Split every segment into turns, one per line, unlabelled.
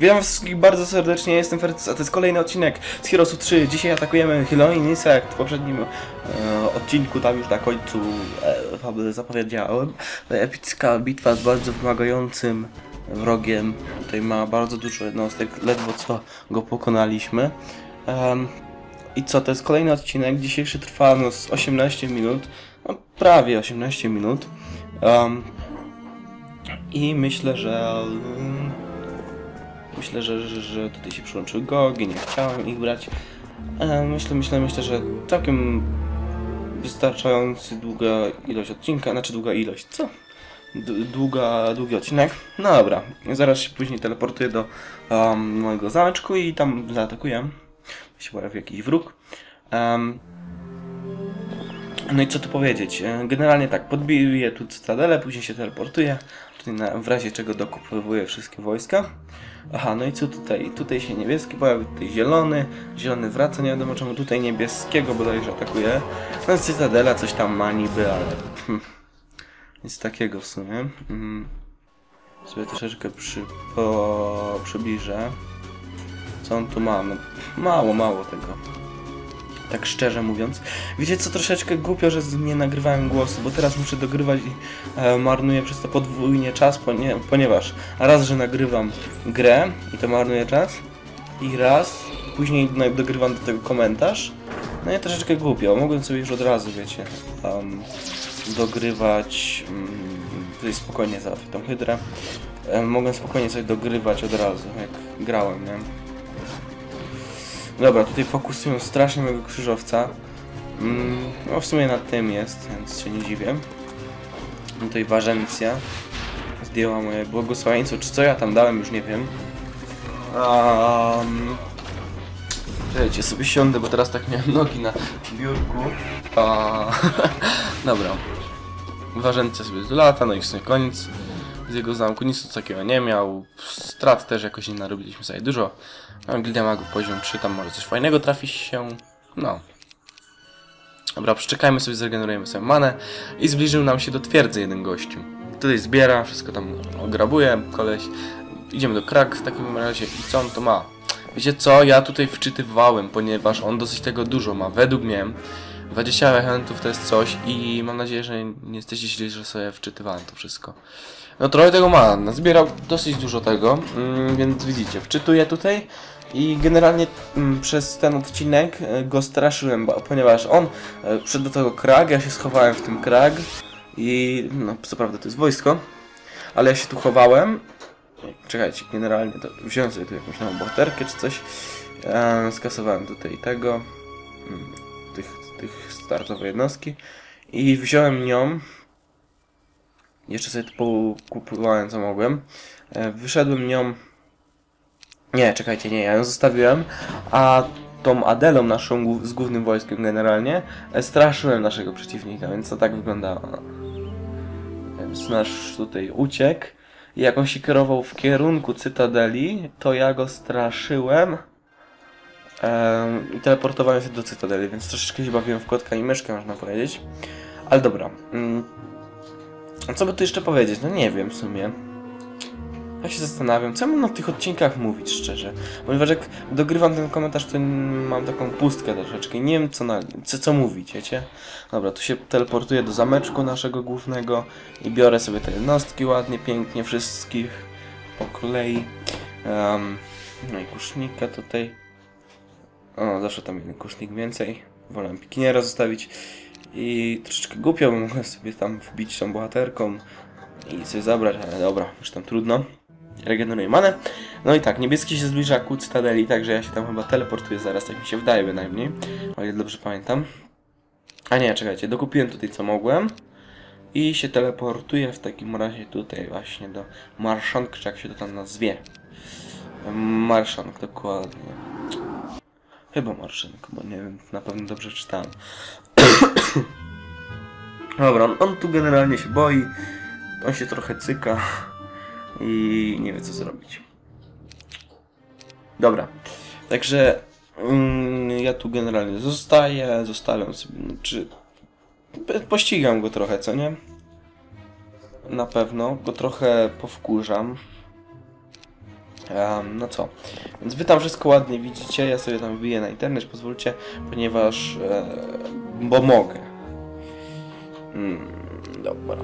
Witam was wszystkich bardzo serdecznie, jestem Fertus, a to jest kolejny odcinek z Heroesu 3. Dzisiaj atakujemy Hilonisa, jak w poprzednim e, odcinku, tam już na końcu e, zapowiedziałem. Epicka bitwa z bardzo wymagającym wrogiem. Tutaj ma bardzo dużo jednostek, ledwo co go pokonaliśmy. I co, to jest kolejny odcinek, dzisiejszy trwa no, z 18 minut, no, prawie 18 minut. I myślę, że... mm, Myślę, że, że, że tutaj się przyłączyły gogi, nie chciałem ich brać. E, myślę, myślę, myślę, że całkiem wystarczający długa ilość odcinka, znaczy długa ilość, co? D długa, długi odcinek. No dobra, zaraz się później teleportuję do um, mojego zameczku i tam zaatakuję. Się pojawi jakiś wróg. Em, no i co tu powiedzieć? E, Generalnie tak, podbiję tu cytadelę, później się teleportuję. Tutaj na, w razie czego dokupowuję wszystkie wojska. Aha, no i co tutaj? Tutaj się niebieski pojawił, tutaj zielony. Zielony wraca, nie wiadomo czemu tutaj niebieskiego bodajże atakuje. No cytadela coś tam ma niby, ale... Hmm, nic takiego w sumie. Mm. Sobie troszeczkę przy, po, przybliżę. Co on tu ma? No, mało, mało tego tak szczerze mówiąc. Wiecie co, troszeczkę głupio, że nie nagrywałem głosu, bo teraz muszę dogrywać i e, marnuję przez to podwójnie czas, ponie, ponieważ raz, że nagrywam grę i to marnuje czas i raz, później dogrywam do tego komentarz. No i troszeczkę głupio, mogłem sobie już od razu, wiecie, um, dogrywać, um, spokojnie załatwię tą hydrę. E, mogłem spokojnie sobie dogrywać od razu, jak grałem, nie? Dobra, tutaj fokusują strasznie mojego krzyżowca. Mm, no w sumie nad tym jest, więc się nie dziwię. Tutaj Warzencja zdjęła moje błogosławieństwo, czy co ja tam dałem, już nie wiem. Um, Czekajcie, sobie siądę, bo teraz tak miałem nogi na biurku. A, dobra. Warzencja sobie lata, no i w sumie koniec z jego zamku. Nic takiego nie miał. Strat też jakoś nie narobiliśmy sobie dużo. No, Gildia Magów poziom 3, tam może coś fajnego trafi się. No. Dobra, przeczekajmy sobie, zregenerujemy sobie manę. I zbliżył nam się do twierdzy jeden gościu. Tutaj zbiera, wszystko tam ograbuje, koleś. Idziemy do krak w takim razie. I co on to ma? Wiecie co, ja tutaj wczytywałem, ponieważ on dosyć tego dużo ma. Według mnie 20 elementów to jest coś i mam nadzieję, że nie jesteście źli, że sobie wczytywałem to wszystko. No trochę tego ma, nazbierał dosyć dużo tego, mm, więc widzicie, wczytuję tutaj i generalnie mm, przez ten odcinek e, go straszyłem, ponieważ on e, wszedł do tego krag, ja się schowałem w tym krag i no co prawda to jest wojsko, ale ja się tu chowałem. Czekajcie, generalnie to wziąłem sobie tu jakąś nową bohaterkę czy coś, e, skasowałem tutaj tego, mm, tych, tych startowe jednostki i wziąłem nią jeszcze sobie tu kupowałem co mogłem. E, Wyszedłem nią. Nie, czekajcie, nie, ja ją zostawiłem. A tą Adelą naszą z głównym wojskiem generalnie e, straszyłem naszego przeciwnika, więc to tak wyglądało. no. Więc nasz tutaj uciekł. I jak on się kierował w kierunku Cytadeli, to ja go straszyłem. Em, I teleportowałem się do Cytadeli, więc troszeczkę się bawiłem w kotka i myszkę, można powiedzieć. Ale dobra. A co by tu jeszcze powiedzieć? No nie wiem w sumie. Ja się zastanawiam, co ja mam na tych odcinkach mówić szczerze. Ponieważ jak dogrywam ten komentarz, to mam taką pustkę troszeczkę nie wiem co, na, co, co mówić, wiecie? Dobra, tu się teleportuję do zameczku naszego głównego i biorę sobie te jednostki ładnie, pięknie, wszystkich po kolei. Em, no i kusznika tutaj. O, zawsze tam jeden kusznik więcej. Wolę pikiniera zostawić. I troszeczkę głupio, mogłem sobie tam wbić tą bohaterką i sobie zabrać, ale dobra, już tam trudno. Regeneruję manę. No i tak, niebieski się zbliża ku Cytadeli, także ja się tam chyba teleportuję zaraz, tak mi się wydaje bynajmniej. O ile dobrze pamiętam. A nie, czekajcie, dokupiłem tutaj co mogłem. I się teleportuję w takim razie tutaj właśnie do Marszank, czy jak się to tam nazwie. Marszank, dokładnie. Chyba Marszank, bo nie wiem, na pewno dobrze czytałem. Dobra, on, on tu generalnie się boi. On się trochę cyka i nie wie co zrobić. Dobra, także mm, ja tu generalnie zostaję, zostawiam sobie, czy pościgam go trochę, co nie? Na pewno, go trochę powkurzam. Um, no co, więc wy tam wszystko ładnie widzicie, ja sobie tam wbiję na internet, pozwólcie, ponieważ, e, bo mogę. Mm, dobra.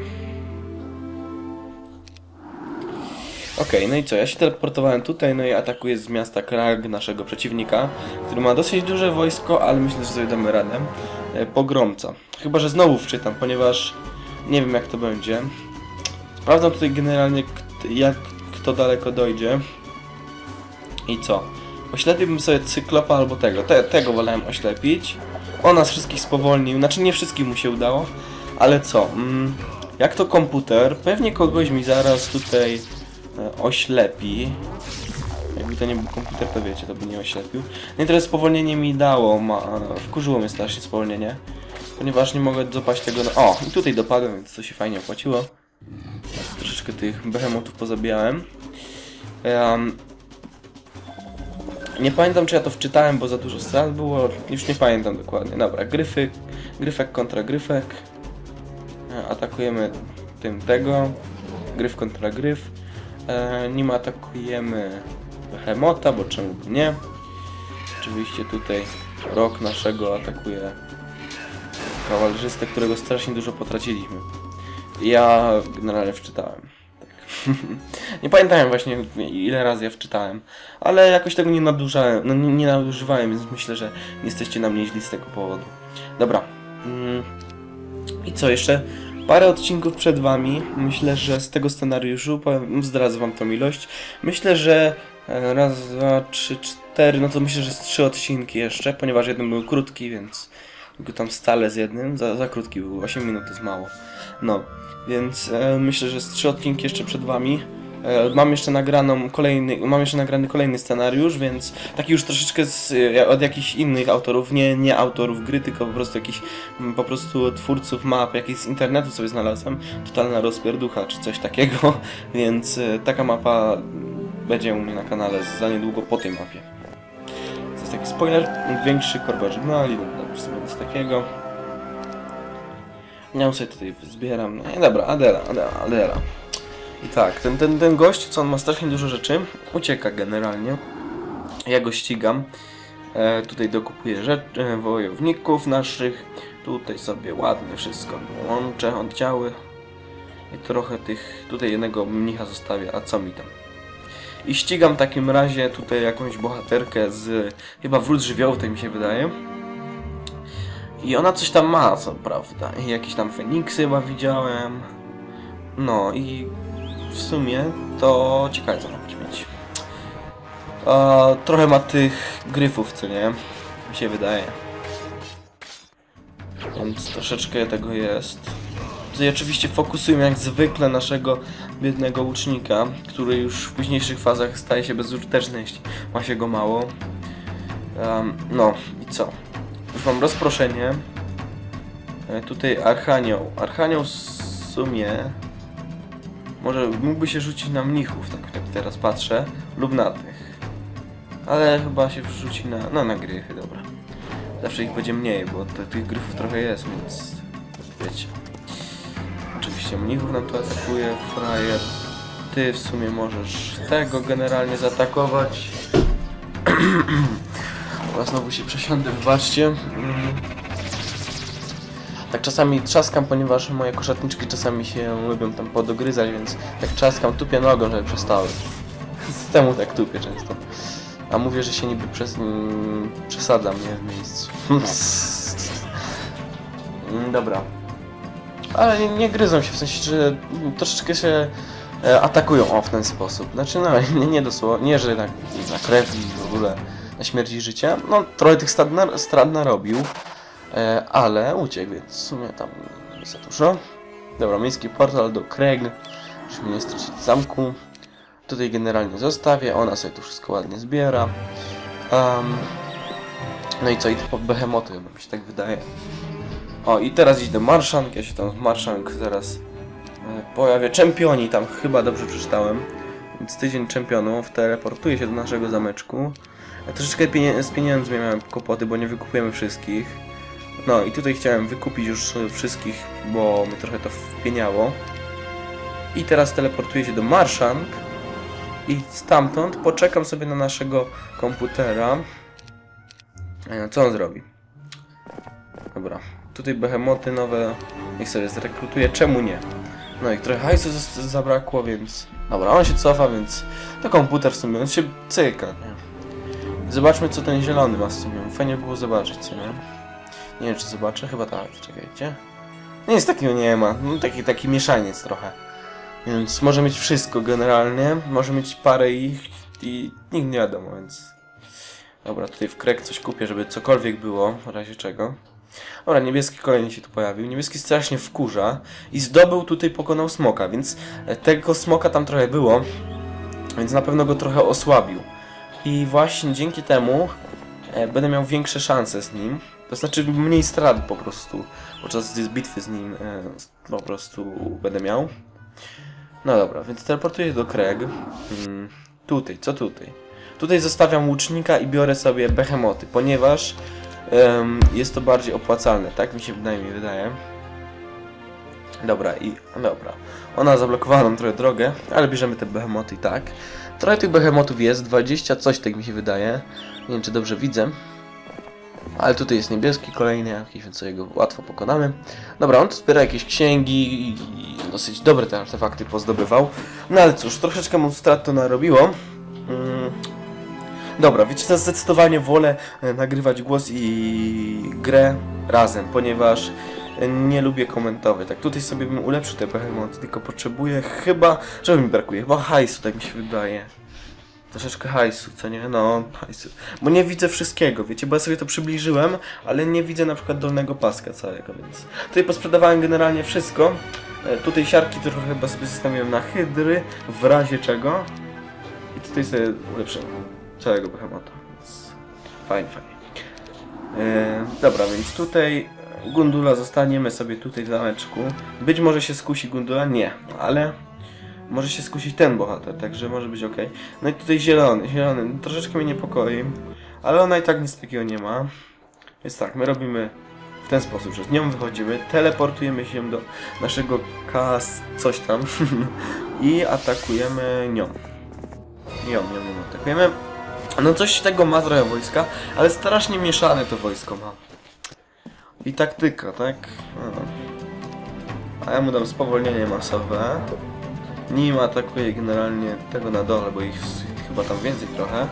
Okej, no i co, ja się teleportowałem tutaj, no i atakuję z miasta Krag naszego przeciwnika, który ma dosyć duże wojsko, ale myślę, że sobie damy radę. E, pogromca. Chyba, że znowu wczytam, ponieważ nie wiem jak to będzie. Sprawdzam tutaj generalnie jak kto daleko dojdzie. I co? Oślepiłbym sobie cyklopa albo tego. Te, tego wolałem oślepić. On nas wszystkich spowolnił. Znaczy nie wszystkich mu się udało. Ale co? Mm, jak to komputer? Pewnie kogoś mi zaraz tutaj e, oślepi. Jakby to nie był komputer, to wiecie, to by nie oślepił. No i teraz spowolnienie mi dało. Ma, wkurzyło mnie strasznie spowolnienie. Ponieważ nie mogę dopaść tego na... O! I tutaj dopadłem, więc to się fajnie opłaciło. Teraz troszeczkę tych behemotów pozabijałem. Em, nie pamiętam czy ja to wczytałem, bo za dużo strat było. Już nie pamiętam dokładnie. Dobra, gryfy, gryfek kontra gryfek. E, Atakujemy tym tego. Gryf kontra gryf. E, nim atakujemy Behemota, bo czemu nie. Oczywiście tutaj rok naszego atakuje kawalerzystę, którego strasznie dużo potraciliśmy. Ja generalnie wczytałem. Nie pamiętałem właśnie ile razy ja wczytałem, ale jakoś tego nie nadużałem, no nie, nie nadużywałem, więc myślę, że nie jesteście na mnie źli z tego powodu. Dobra. Mm. I co jeszcze? Parę odcinków przed wami. Myślę, że z tego scenariuszu powiem, zdradzę wam tą ilość. Myślę, że e, raz, dwa, trzy, cztery, no to myślę, że z trzy odcinki jeszcze, ponieważ jeden był krótki, więc go tam stale z jednym. Za, za krótki był, 8 minut to jest mało. No, więc e, myślę, że z trzy odcinki jeszcze przed wami. E, mam jeszcze nagraną kolejny, mam jeszcze nagrany kolejny scenariusz, więc taki już troszeczkę z, e, od jakichś innych autorów, nie, nie autorów gry, tylko po prostu jakichś mm, po prostu twórców map, jakichś z internetu sobie znalazłem, totalna rozpierducha czy coś takiego, więc e, taka mapa będzie u mnie na kanale za niedługo po tej mapie. To jest taki spoiler, większy korba żegnali, no, sobie nic takiego. Ja sobie tutaj zbieram. Nie, dobra, Adela, Adela, Adela. I tak, ten, ten, ten gość, co on ma strasznie dużo rzeczy, ucieka generalnie. Ja go ścigam. E, tutaj dokupuję rzeczy, e, wojowników naszych. Tutaj sobie ładnie wszystko łączę, oddziały. I trochę tych, tutaj jednego mnicha zostawię, a co mi tam? I ścigam w takim razie tutaj jakąś bohaterkę z, chyba wrót żywiołów, tak mi się wydaje. I ona coś tam ma, co prawda. I jakieś tam Feniksy chyba widziałem. No i w sumie to ciekawe co mogę mieć. A, trochę ma tych gryfów, co nie? Mi się wydaje. Więc troszeczkę tego jest. Tutaj oczywiście fokusujemy jak zwykle naszego biednego łucznika, który już w późniejszych fazach staje się bezużyteczny, jeśli ma się go mało. Em, no i co? Już mam rozproszenie. E, Tutaj Archanioł. Archanioł w sumie może mógłby się rzucić na mnichów, tak jak teraz patrzę, lub na tych. Ale chyba się wrzuci na, no, na gryfy, dobra. Zawsze ich będzie mniej, bo to, tych gryfów trochę jest, więc wiecie. Oczywiście mnichów nam tu atakuje, frajer. Ty w sumie możesz tego generalnie zaatakować. Chyba znowu się przesiądę, wybaczcie. Mm. Tak czasami trzaskam, ponieważ moje koszatniczki czasami się lubią tam podogryzać, więc tak trzaskam, tupię nogą, żeby przestały. Z temu tak tupię często. A mówię, że się niby przez, mm, przesadzam, nie w miejscu. Dobra. Ale nie, nie gryzą się, w sensie, że troszeczkę się e, atakują o w ten sposób. Znaczy, no, nie, nie dosłownie, nie, że na, na krew i w ogóle śmierć i życie. No, trochę tych strat, na, strat narobił, e, ale uciekł, więc w sumie tam nie za dużo. Dobra, miejski portal do Kreg, żeby nie stracić zamku. Tutaj generalnie zostawię, ona sobie tu wszystko ładnie zbiera. Um, no i co, idę po behemoty, chyba mi się tak wydaje. O, i teraz idę Marszank, ja się tam Marszank zaraz e, pojawię. Czempioni tam, chyba dobrze przeczytałem. Więc tydzień czempionów teleportuje się do naszego zameczku. Troszeczkę pienie z pieniędzmi miałem kłopoty, bo nie wykupujemy wszystkich. No i tutaj chciałem wykupić już wszystkich, bo mi trochę to wpieniało. I teraz teleportuję się do Marszank. I stamtąd poczekam sobie na naszego komputera. E, Co on zrobi? Dobra, tutaj behemoty nowe, niech sobie zrekrutuje, czemu nie? No i trochę hajsu zabrakło, więc... Dobra, on się cofa, więc to komputer w sumie, on się cyka, nie? Zobaczmy co ten zielony ma w sumie, fajnie było zobaczyć, co nie? Nie wiem czy zobaczę, chyba tak, czekajcie. Nic takiego nie ma, no taki, taki mieszaniec trochę. Więc może mieć wszystko generalnie, może mieć parę ich i nikt nie wiadomo, więc... Dobra, tutaj w krek coś kupię, żeby cokolwiek było, w razie czego. Dobra, niebieski kolejny się tu pojawił. Niebieski strasznie wkurza i zdobył tutaj, pokonał smoka, więc e, tego smoka tam trochę było, więc na pewno go trochę osłabił. I właśnie dzięki temu e, będę miał większe szanse z nim. To znaczy mniej strat po prostu podczas bitwy z nim e, po prostu będę miał. No dobra, więc teleportuję do Kreg. Mm, tutaj, co tutaj? Tutaj zostawiam łucznika i biorę sobie behemoty, ponieważ em, jest to bardziej opłacalne, tak mi się przynajmniej wydaje. Dobra, i dobra. Ona zablokowała nam trochę drogę, ale bierzemy te behemoty i tak. Trochę tych behemotów jest, 20 coś tak mi się wydaje. Nie wiem czy dobrze widzę. Ale tutaj jest niebieski kolejny jakiś, więc sobie go łatwo pokonamy. Dobra, on zbiera jakieś księgi i dosyć dobre te artefakty pozdobywał. No ale cóż, troszeczkę mu strat to narobiło. Mm. Dobra, wiecie, zdecydowanie wolę e, nagrywać głos i grę razem, ponieważ nie lubię komentować. Tak, tutaj sobie bym ulepszył te behemoty, tylko potrzebuję chyba... Czego mi brakuje? Chyba hajsu, tak mi się wydaje. Troszeczkę hajsu, co nie? No, hajsu. Bo nie widzę wszystkiego, wiecie, bo ja sobie to przybliżyłem, ale nie widzę na przykład dolnego paska całego, więc... Tutaj posprzedawałem generalnie wszystko. E, Tutaj siarki trochę chyba sobie zostawiłem na hydry, w razie czego. I tutaj sobie ulepszyłem całego behemota, więc... Fajnie, fajnie. E, dobra, więc tutaj Gundula zostaniemy sobie tutaj w zameczku. Być może się skusi Gundula? Nie, ale może się skusić ten bohater, także może być ok. No i tutaj zielony, zielony, troszeczkę mnie niepokoi, ale ona i tak nic takiego nie ma. Więc tak, my robimy w ten sposób, że z nią wychodzimy, teleportujemy się do naszego kas coś tam i atakujemy nią. Nią, nią, nią atakujemy. No coś tego ma trochę wojska, ale strasznie mieszane to wojsko ma. I taktyka, tak? No. A ja mu dam spowolnienie masowe. Nim atakuje generalnie tego na dole, bo ich chyba tam więcej trochę.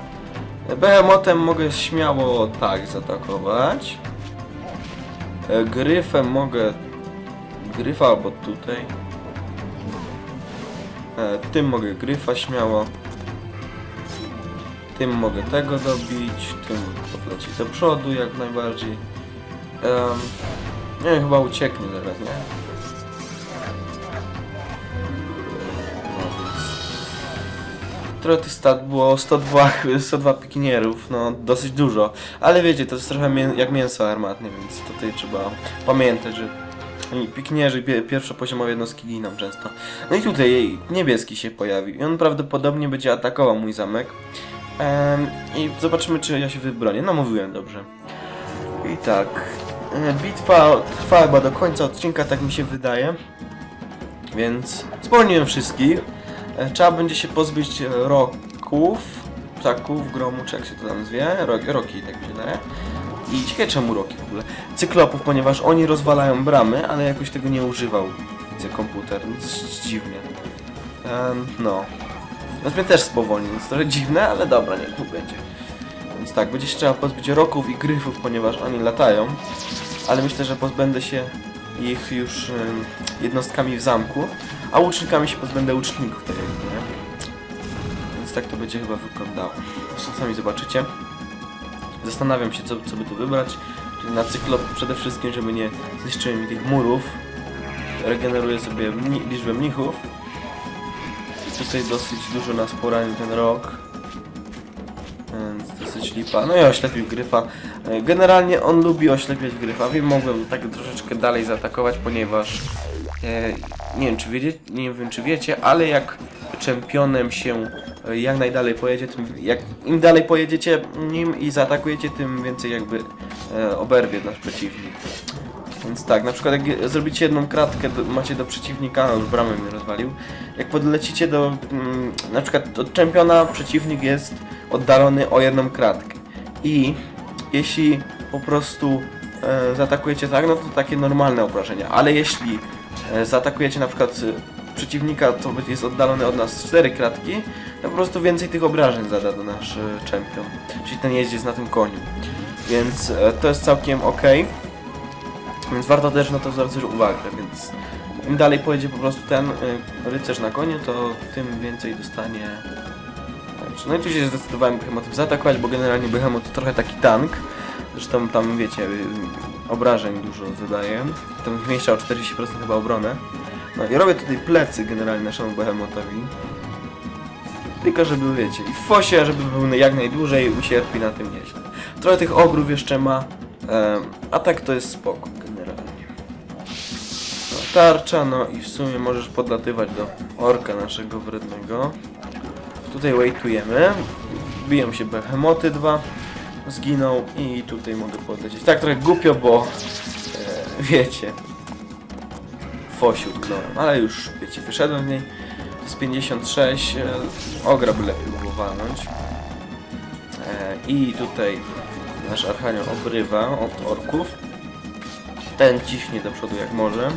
Behemotem mogę śmiało tak zaatakować. E, Gryfem mogę... Gryfa albo tutaj. E, Tym mogę gryfa śmiało. Tym mogę tego dobić, tym podleci do przodu jak najbardziej. Em, nie wiem, chyba ucieknie zaraz, nie? Trochę tych stat było 102, 102 pikinierów, no dosyć dużo. Ale wiecie, to jest trochę mię jak mięso armatne, więc tutaj trzeba pamiętać, że pie pierwszopoziomowe jednostki giną często. No i tutaj niebieski się pojawi. I on prawdopodobnie będzie atakował mój zamek. Em, I zobaczymy, czy ja się wybronię. No, mówiłem dobrze. I tak. E, Bitwa trwa chyba do końca odcinka, tak mi się wydaje. Więc spowolniłem wszystkich. E, Trzeba będzie się pozbyć e, roków, ptaków, gromu, czy jak się to tam zwie. Ro roki, tak mi się wydaje. I ciekawe czemu roki w ogóle. Cyklopów, ponieważ oni rozwalają bramy, ale jakoś tego nie używał. Widzę komputer, dosyć dziwnie. Em, no. No mnie też spowolnił, więc trochę dziwne, ale dobra, niech mu będzie. Więc tak, będzie się trzeba pozbyć roków i gryfów, ponieważ oni latają. Ale myślę, że pozbędę się ich już jednostkami w zamku, a łucznikami się pozbędę łuczników, jakby, nie? Więc tak to będzie chyba wyglądało. Zresztą sami zobaczycie. Zastanawiam się, co, co by tu wybrać. Czyli na cyklop przede wszystkim, żeby nie zniszczyły mi tych murów. Regeneruję sobie mni liczbę mnichów. Tutaj dosyć dużo nas poranił ten rok. Więc dosyć lipa. No i oślepił gryfa. E, Generalnie on lubi oślepiać gryfa. Wiem, mogłem tak troszeczkę dalej zaatakować, ponieważ e, nie wiem czy wiecie, nie wiem czy wiecie, ale jak czempionem się e, jak najdalej pojedzie, tym jak im dalej pojedziecie nim i zaatakujecie, tym więcej jakby e, oberwie nasz przeciwnik. Więc tak, na przykład jak zrobicie jedną kratkę, do, macie do przeciwnika, no już bramę mi rozwalił. Jak podlecicie do, mm, na przykład od czempiona, przeciwnik jest oddalony o jedną kratkę. I jeśli po prostu e, zaatakujecie tak, no to takie normalne obrażenia. Ale jeśli e, zaatakujecie na przykład e, przeciwnika, to jest oddalony od nas 4 kratki, to po prostu więcej tych obrażeń zada do nasz e, czempion. Czyli ten jeździec na tym koniu. Więc e, to jest całkiem ok. Więc warto też na to zwracać uwagę, więc im dalej pojedzie po prostu ten y, rycerz na konie, to tym więcej dostanie. No i tu się zdecydowałem Behemotem zaatakować, bo generalnie Behemoth to trochę taki tank. Zresztą tam wiecie, y, obrażeń dużo zadaje. Tam zmniejsza o 40% chyba obronę. No i robię tutaj plecy generalnie naszemu Behemotowi. Tylko żeby wiecie, i w fosie, żeby był jak najdłużej, ucierpi na tym nieźle. Trochę tych ogrów jeszcze ma, a tak to jest spoko generalnie. No, tarcza, no i w sumie możesz podlatywać do orka naszego wrednego. Tutaj waitujemy. Biją się behemoty dwa. Zginął i tutaj mogę podlecieć. Tak trochę głupio, bo e, wiecie. W fosie utknąłem, ale już wiecie, wyszedłem z niej. Z 56 e, ogra by lepiej było walnąć. E, I tutaj nasz Archanioł obrywa od orków. Ten ciśnie do przodu jak może.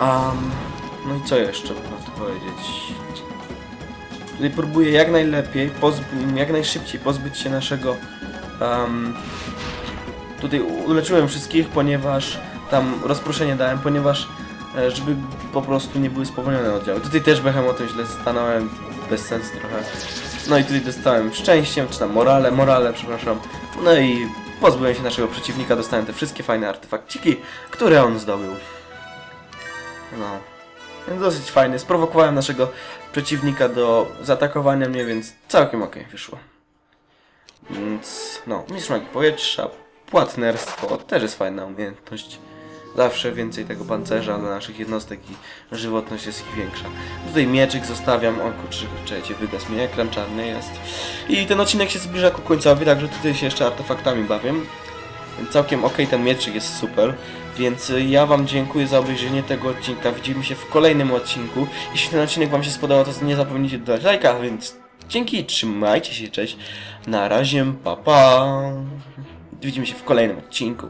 Um, no i co jeszcze powiedzieć? Tutaj próbuję jak najlepiej, jak najszybciej pozbyć się naszego... Um, tutaj uleczyłem wszystkich, ponieważ tam rozproszenie dałem, ponieważ e, żeby po prostu nie były spowolnione oddziały. Tutaj też behemotem źle stanąłem, bez sensu trochę. No i tutaj dostałem szczęściem, czy tam morale, morale, przepraszam. No i pozbyłem się naszego przeciwnika, dostałem te wszystkie fajne artefakciki, które on zdobył. No. Więc dosyć fajny. Sprowokowałem naszego przeciwnika do zaatakowania mnie, więc całkiem ok wyszło. Więc no, mistrz magii powietrza, płatnerstwo, też jest fajna umiejętność. Zawsze więcej tego pancerza dla naszych jednostek i żywotność jest ich większa. Tutaj mieczyk zostawiam, o kurczę, czekajcie, wygasł mi ekran, czarny jest. I ten odcinek się zbliża ku końcowi, także tutaj się jeszcze artefaktami bawię. Całkiem ok, ten mieczyk jest super. Więc y, ja Wam dziękuję za obejrzenie tego odcinka. Widzimy się w kolejnym odcinku. Jeśli ten odcinek Wam się spodobał, to nie zapomnijcie dodać lajka, więc dzięki, trzymajcie się, cześć. Na razie, pa pa. Widzimy się w kolejnym odcinku.